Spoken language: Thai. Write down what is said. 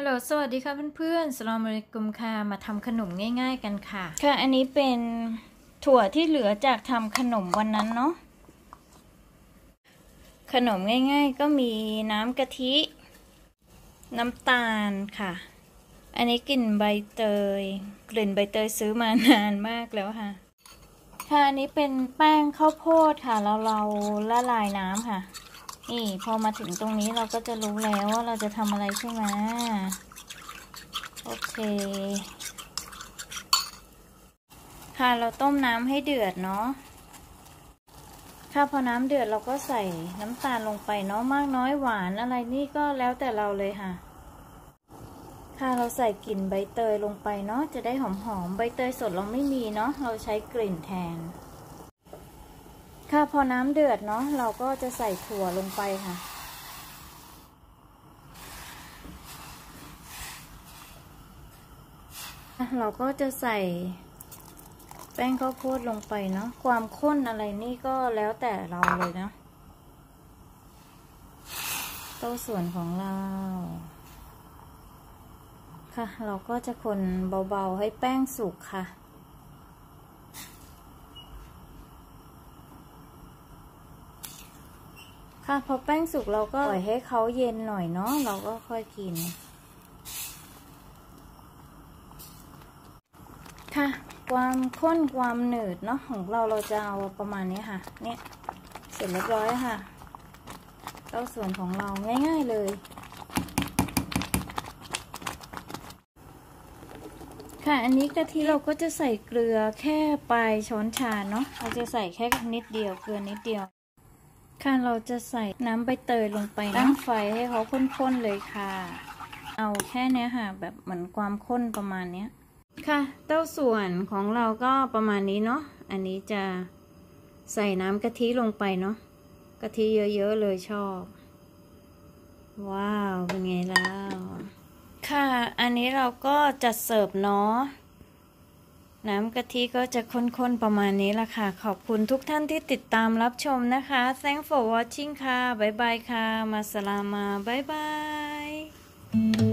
ฮัลโหล สวัสดีค่ะเพื่อนๆสลามอะลัยกุมค่ะ มาทำขนมง่าย ๆ กันค่ะ ค่ะ อันนี้เป็นถั่วที่เหลือจากทำขนมวันนั้นเนาะ ขนมง่าย ๆ ก็มีน้ำกะทิ น้ำตาลค่ะ อันนี้กลิ่นใบเตย กลิ่นใบเตยซื้อมานานมากแล้วค่ะ ค่ะ อันนี้เป็นแป้งข้าวโพดค่ะ เราเราละลายน้ำค่ะ นี่พอมาถึงตรงนี้เราก็จะรู้แล้วว่าเราจะทำอะไรใช่ไหมโอเค ค่ะเราต้มน้ำให้เดือดเนาะค่ะพอน้ำเดือดเราก็ใส่น้ำตาลลงไปเนาะมากน้อยหวานอะไรนี่ก็แล้วแต่เราเลยค่ะ ค่ะเราใส่กลิ่นใบเตยลงไปเนาะจะได้หอมๆใบเตยสดเราไม่มีเนาะเราใช้กลิ่นแทน ค่ะพอน้ำเดือดเนาะเราก็จะใส่ถั่วลงไปค่ะ เราก็จะใส่แป้งข้าวโพดลงไปเนาะความข้นอะไรนี่ก็แล้วแต่เราเลยนะโต้ส่วนของเรา ค่ะ เราก็จะคนเบาๆให้แป้งสุกค่ะ ค่ะพอแป้งสุกเราก็ปล่อยให้เขาเย็นหน่อยเนาะเราก็ค่อยกิน ค่ะ ความข้นความหนืดเนาะของเราเราจะเอาประมาณนี้ค่ะเนี่ยเสร็จเรียบร้อยค่ะเต้าส่วนของเราง่าย ๆเลยค่ะ อันนี้กะทิเราก็จะใส่เกลือแค่ปลายช้อนชาเนาะเราจะใส่แค่นิดเดียวเกลือนิดเดียว ค่ะเราจะใส่น้ำใบเตยลงไปตั้งไฟให้เขาข้นๆเลยค่ะ เอาแค่นี้ค่ะ แบบเหมือนความข้นประมาณเนี้ยค่ะ เต้าส่วนของเราก็ประมาณนี้เนาะอันนี้จะใส่น้ำกะทิลงไปเนาะกะทิเยอะๆเลยชอบ ว้าว เป็นไงแล้ว ค่ะ อันนี้เราก็จะเสิร์ฟเนาะ น้ำกะทิก็จะข้นๆประมาณนี้ละค่ะ ขอบคุณทุกท่านที่ติดตามรับชมนะคะ Thanks for watching ค่ะ บ๊ายบายค่ะ มาสลามา บ๊ายบาย